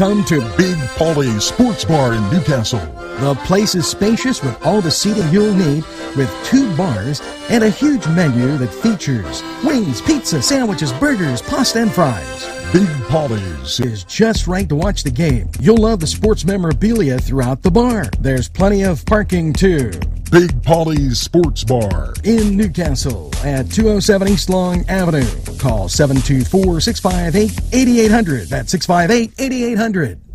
Come to Big Polly's Sports Bar in New Castle. The place is spacious with all the seating you'll need, with two bars and a huge menu that features wings, pizza, sandwiches, burgers, pasta, and fries. Big Polly's is just right to watch the game. You'll love the sports memorabilia throughout the bar. There's plenty of parking too. Big Polly's Sports Bar in New Castle at 207 East Long Avenue. Call 724 658 8800. That's 658 8800.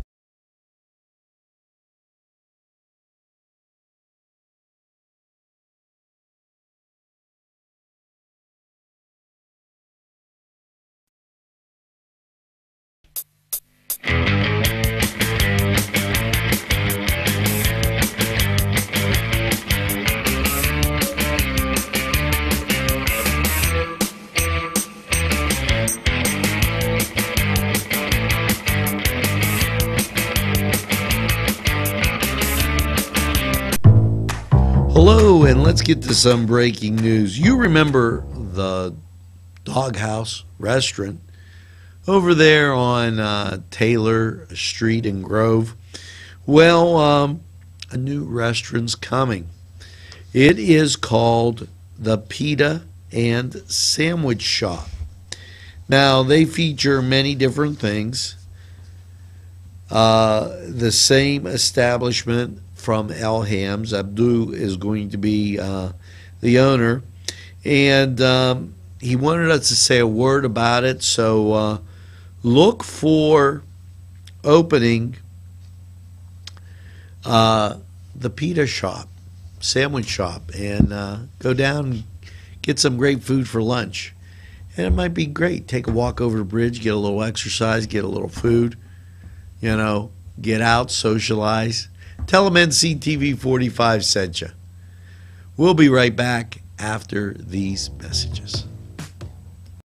Hello, and let's get to some breaking news. You remember the Doghouse restaurant over there on uh, Taylor Street in Grove? Well, um, a new restaurant's coming. It is called the Pita and Sandwich Shop. Now, they feature many different things. Uh, the same establishment from Elham's. Abdul is going to be uh, the owner, and um, he wanted us to say a word about it. So uh, look for opening uh, the pita shop, sandwich shop, and uh, go down and get some great food for lunch. And it might be great. Take a walk over the bridge, get a little exercise, get a little food, you know, get out, socialize Tell them NCTV 45 sent you. We'll be right back after these messages.